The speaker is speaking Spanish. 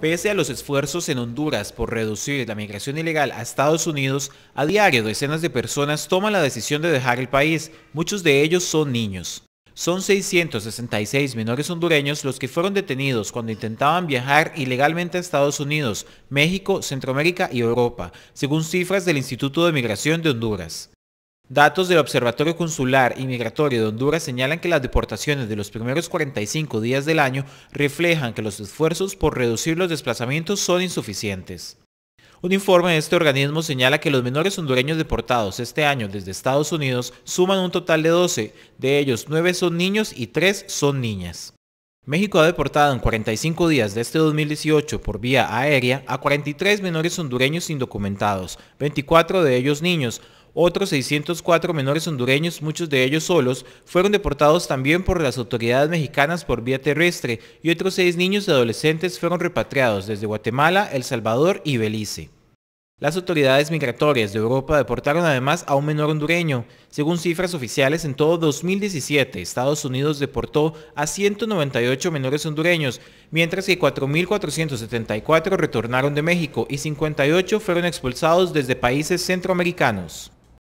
Pese a los esfuerzos en Honduras por reducir la migración ilegal a Estados Unidos, a diario decenas de personas toman la decisión de dejar el país, muchos de ellos son niños. Son 666 menores hondureños los que fueron detenidos cuando intentaban viajar ilegalmente a Estados Unidos, México, Centroamérica y Europa, según cifras del Instituto de Migración de Honduras. Datos del Observatorio Consular y Migratorio de Honduras señalan que las deportaciones de los primeros 45 días del año reflejan que los esfuerzos por reducir los desplazamientos son insuficientes. Un informe de este organismo señala que los menores hondureños deportados este año desde Estados Unidos suman un total de 12, de ellos 9 son niños y 3 son niñas. México ha deportado en 45 días de este 2018 por vía aérea a 43 menores hondureños indocumentados, 24 de ellos niños, otros 604 menores hondureños, muchos de ellos solos, fueron deportados también por las autoridades mexicanas por vía terrestre y otros seis niños y adolescentes fueron repatriados desde Guatemala, El Salvador y Belice. Las autoridades migratorias de Europa deportaron además a un menor hondureño. Según cifras oficiales, en todo 2017, Estados Unidos deportó a 198 menores hondureños, mientras que 4.474 retornaron de México y 58 fueron expulsados desde países centroamericanos.